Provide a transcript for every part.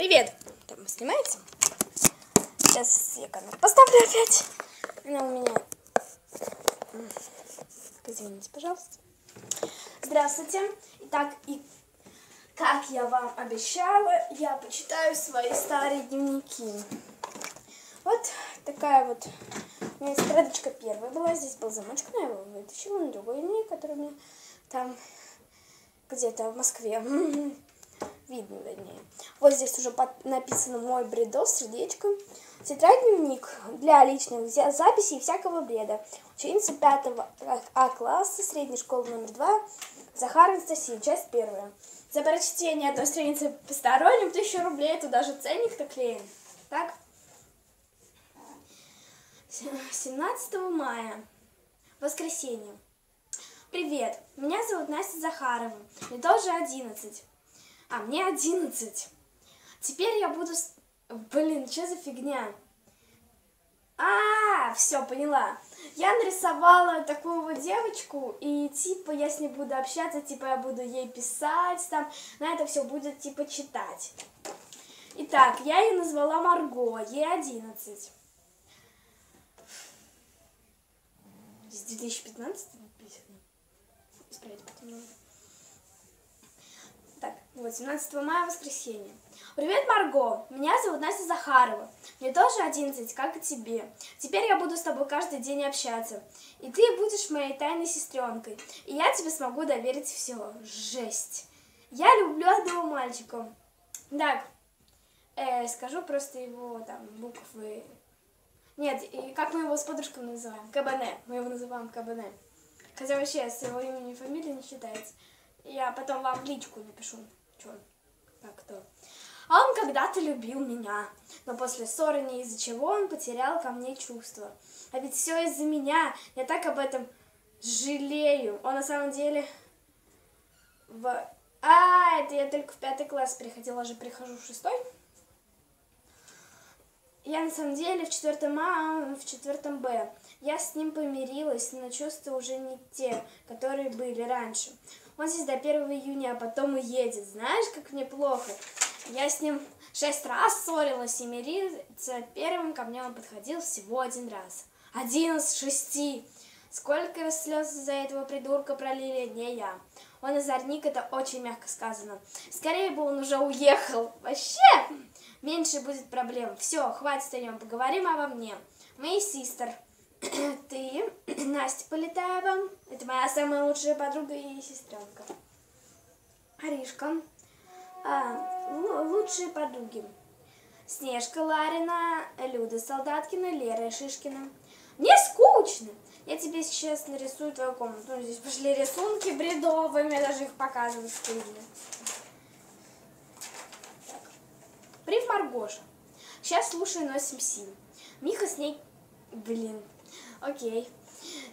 Привет! Там снимается? Сейчас я камеру поставлю опять. Она у меня... Извините, пожалуйста. Здравствуйте. Итак, и как я вам обещала, я почитаю свои старые дневники. Вот такая вот у меня страдочка первая была. Здесь был замочек, но я его вытащила на другой дневник, который у меня там где-то в Москве. Видно, вернее. Вот здесь уже написано «Мой бредос» сердечком. Тетрадь дневник для личных записей и всякого бреда. Ученица 5 А класса, средней школы номер 2, Захар Анастасия, часть первая. За прочтение одной страницы посторонним тысячу рублей, туда же ценник-то клеим. Так? 17 мая. Воскресенье. Привет, меня зовут Настя Захарова. Мне тоже 11. А, мне 11. Теперь я буду... Блин, что за фигня? А, все, поняла. Я нарисовала такую вот девочку, и типа я с ней буду общаться, типа я буду ей писать, там, на это все будет типа читать. Итак, я ее назвала Марго, ей 11. С 2015 написано. Исправить потом Так, вот, 17 мая, воскресенье. Привет, Марго! Меня зовут Настя Захарова. Мне тоже 11, как и тебе. Теперь я буду с тобой каждый день общаться. И ты будешь моей тайной сестренкой. И я тебе смогу доверить все. Жесть. Я люблю одного мальчика. Так, э, скажу просто его там буквы нет, и как мы его с подружкой называем? КБН. Мы его называем КБН. Хотя вообще с его именем и фамилией не считается. Я потом вам в личку напишу, что, как кто. А он когда-то любил меня, но после ссоры не из-за чего он потерял ко мне чувства. А ведь все из-за меня. Я так об этом жалею. Он на самом деле в... А, это я только в пятый класс приходила, уже прихожу в шестой. Я на самом деле в четвертом А, а в четвертом Б. Я с ним помирилась, но чувства уже не те, которые были раньше. Он здесь до 1 июня, а потом уедет. Знаешь, как мне плохо? Я с ним шесть раз ссорилась и мириться первым ко мне он подходил всего один раз. Один из шести. Сколько слез за этого придурка пролили, не я. Он озорник, это очень мягко сказано. Скорее бы он уже уехал. Вообще! меньше будет проблем. Все, хватит о нем, поговорим обо мне. Мои сестер. Ты, Настя Полетаева, это моя самая лучшая подруга и сестренка. Аришка, а, лучшие подруги. Снежка Ларина, Люда Солдаткина, Лера Шишкина. Мне скучно. Я тебе сейчас нарисую твою комнату. Здесь пошли рисунки бредовые, мне даже их показывать стыдно. Прив Маргоша. Сейчас слушаю носим сим. Миха с ней... Блин. Окей.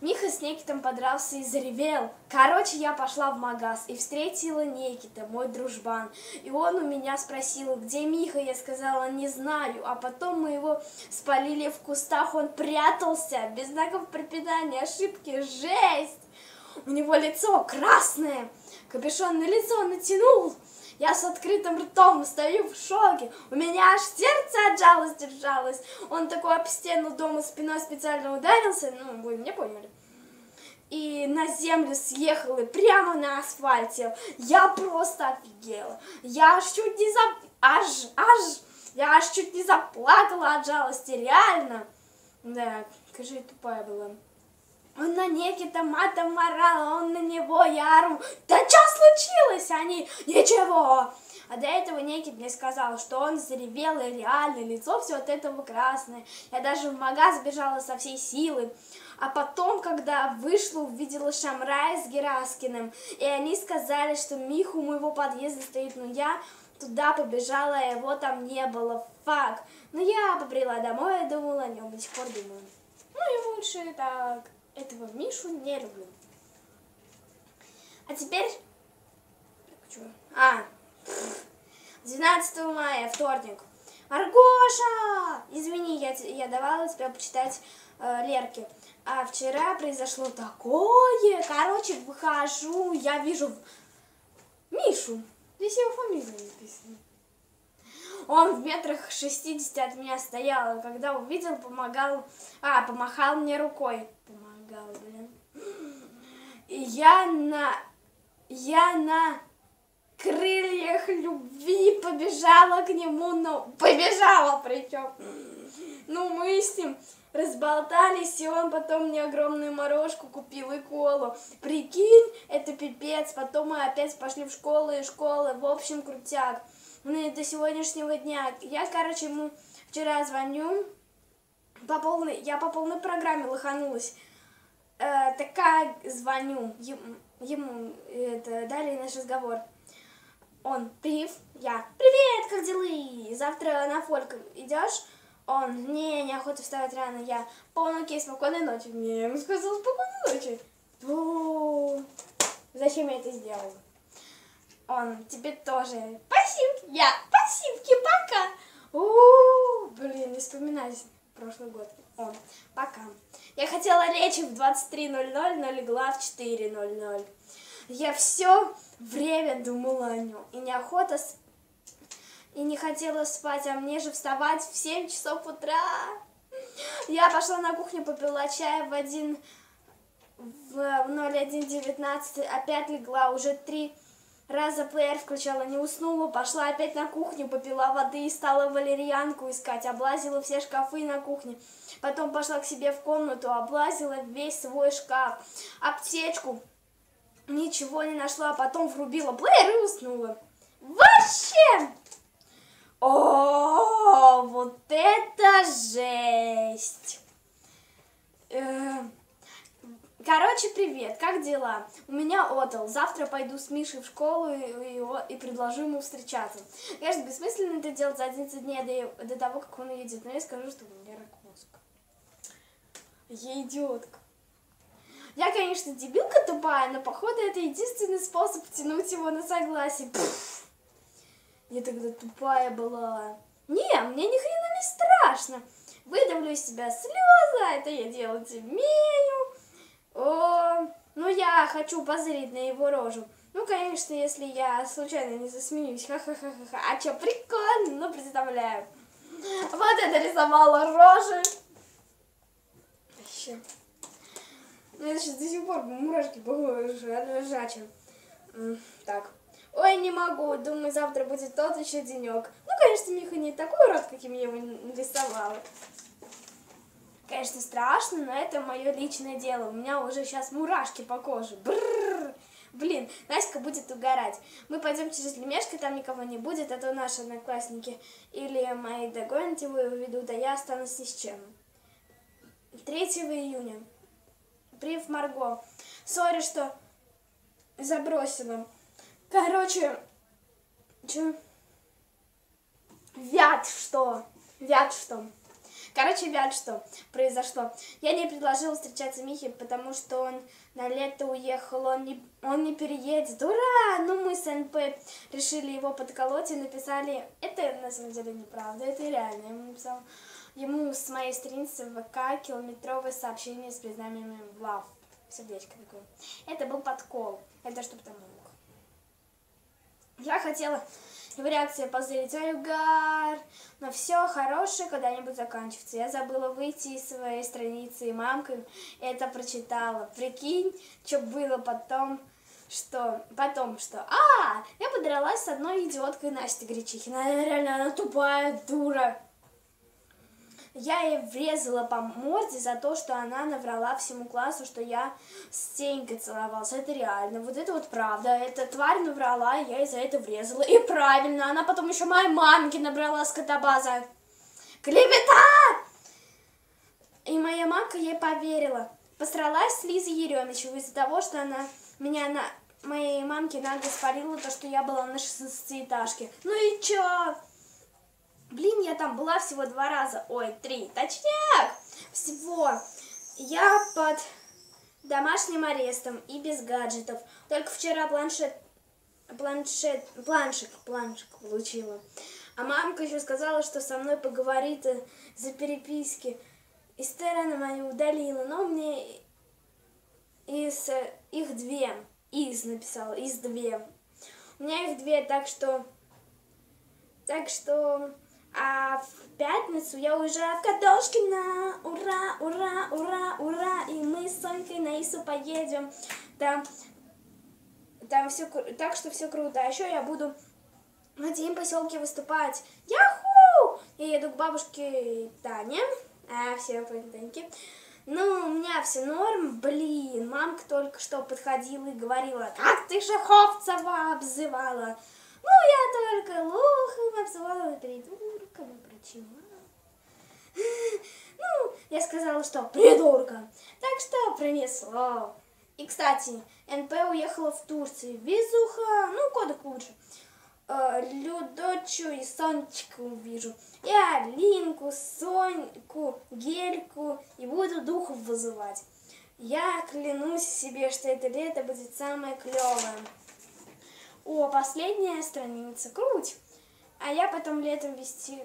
Миха с Некитом подрался и заревел. Короче, я пошла в магаз и встретила Некита, мой дружбан. И он у меня спросил, где Миха? Я сказала, не знаю. А потом мы его спалили в кустах, он прятался, без знаков пропитания, ошибки, жесть. У него лицо красное, капюшон на лицо натянул. Я с открытым ртом стою в шоке. У меня аж сердце от жалости сжалось. Он такой об стену дома спиной специально ударился. Ну, вы меня поняли. И на землю съехал и прямо на асфальте. Я просто офигела. Я аж чуть не за... Аж, аж... Я аж чуть не заплакала от жалости, реально. Да, скажи, тупая была. Он на Никита матом морал, а он на него, я ору. Да что случилось? Они, ничего. А до этого Никит мне сказал, что он заревел, и реально лицо все от этого красное. Я даже в магаз бежала со всей силы. А потом, когда вышла, увидела Шамрая с Гераскиным, и они сказали, что Миху у моего подъезда стоит, но я туда побежала, а его там не было. Фак. Но я побрела домой и думала о нем, до сих пор думаю. Ну и лучше так этого Мишу не люблю. А теперь... А, 12 мая, вторник. Аргоша! Извини, я, я давала тебе почитать э, Лерке. А вчера произошло такое. Короче, выхожу, я вижу Мишу. Здесь его фамилия написана. Он в метрах 60 от меня стоял, когда увидел, помогал, а, помахал мне рукой. Помогал, блин. И я на, я на крыльях любви побежала к нему, ну, побежала причем. Ну, мы с ним разболтались, и он потом мне огромную морожку купил и колу. Прикинь, это пипец. Потом мы опять пошли в школу и школы. В общем, крутяк. Ну и до сегодняшнего дня. Я, короче, ему вчера звоню. По полной, я по полной программе лоханулась. Э, такая звоню ему, ему это, далее наш разговор. Он, прив, я, привет, как дела? Завтра на фольк идешь? Он, не, неохота вставать рано, я, полный окей, спокойной ночи. Мне ему сказал спокойной ночи. О, зачем я это сделала? Он, тебе тоже. Спасибо, я, спасибо, пока. О, блин, не вспоминать прошлый год. Он, пока. Я хотела лечь в 23.00, но легла в 4.00. Я все время думала о нем, и неохота и не хотела спать, а мне же вставать в 7 часов утра. Я пошла на кухню, попила чай в один в 01.19, опять легла, уже три раза плеер включала, не уснула, пошла опять на кухню, попила воды и стала валерьянку искать, облазила все шкафы на кухне, потом пошла к себе в комнату, облазила весь свой шкаф, аптечку, ничего не нашла, потом врубила плеер и уснула. Вообще! О, вот это жесть! Э, короче, привет, как дела? У меня отдал. Завтра пойду с Мишей в школу и, и, предложу ему встречаться. Конечно, бессмысленно это делать за 11 дней до, до того, как он уедет, но я скажу, что у меня рак мозга. Я идиотка. Я, конечно, дебилка тупая, но походу это единственный способ тянуть его на согласие. Пфф. Я тогда тупая была. Не, мне ни хрена не страшно. Выдавлю из себя слезы, а это я делать умею. О, ну я хочу позырить на его рожу. Ну, конечно, если я случайно не засмеюсь. Ха-ха-ха-ха. А чё, прикольно, ну, представляю. Вот это рисовала рожи. Вообще. Ну, это сейчас до сих пор мурашки по лежачим. Так. Ой, не могу, думаю, завтра будет тот еще денек. Ну, конечно, Миха не такой урод, каким я его нарисовала. Конечно, страшно, но это мое личное дело. У меня уже сейчас мурашки по коже. Бррр. Блин, Настя будет угорать. Мы пойдем через Лемешко, там никого не будет, а то наши одноклассники или мои догонят его и уведут, а я останусь ни с чем. 3 июня. Прив Марго. Сори, что забросила. Короче, чё? Вят что? Вят что? Короче, вят что произошло. Я не предложила встречаться Михе, потому что он на лето уехал, он не, он не переедет. Ура! Ну, мы с НП решили его подколоть и написали... Это, на самом деле, неправда, это реально. Ему написала ему с моей страницы в ВК километровое сообщение с признаниями в лав. Сердечко такое. Это был подкол. Это чтобы там я хотела его реакция позырить, ой, угар, но все хорошее когда-нибудь заканчивается. Я забыла выйти из своей страницы, и мамка это прочитала. Прикинь, что было потом, что, потом что, а, я подралась с одной идиоткой Настей Гречихиной, она реально, она тупая дура. Я ей врезала по морде за то, что она наврала всему классу, что я с Тенькой целовался. Это реально. Вот это вот правда. Эта тварь наврала, я ей за это врезала. И правильно. Она потом еще моей мамке набрала скотобаза. Клевета! И моя мамка ей поверила. Посралась с Лизой Еремичевой из-за того, что она меня на моей мамке нагло спалила то, что я была на 16-этажке. Ну и чё? Блин, я там была всего два раза. Ой, три. Точняк! Всего. Я под домашним арестом и без гаджетов. Только вчера планшет, планшет, планшик, планшик получила. А мамка еще сказала, что со мной поговорит за переписки. И стороны мои удалила, но мне из их две. Из написала, из две. У меня их две, так что Так что а в пятницу я уезжаю в Кадошкино. Ура, ура, ура, ура. И мы с Сонькой на Ису поедем. Там, там все, так что все круто. А еще я буду в этом поселке выступать. Яху! Я еду к бабушке Тане. А, все понятеньки. Ну, у меня все норм, блин, мамка только что подходила и говорила, как ты Шаховцева обзывала. Ну, я только лохом обзывала придурком и прочего. Ну, я сказала, что придурка. Так что пронесло. И, кстати, НП уехала в Турцию. Везуха, ну, кодек лучше. Э, Людочу и Сонечку увижу. Я Линку, Соньку, Гельку и буду духов вызывать. Я клянусь себе, что это лето будет самое клевое. О, последняя страница. Круть. А я потом летом вести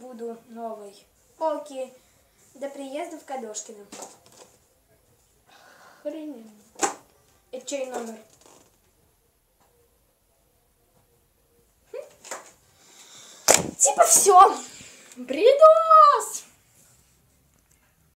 буду новый. Окей. До приезда в Кадошкино. Хрень. Это чей номер? Типа все. Бридос!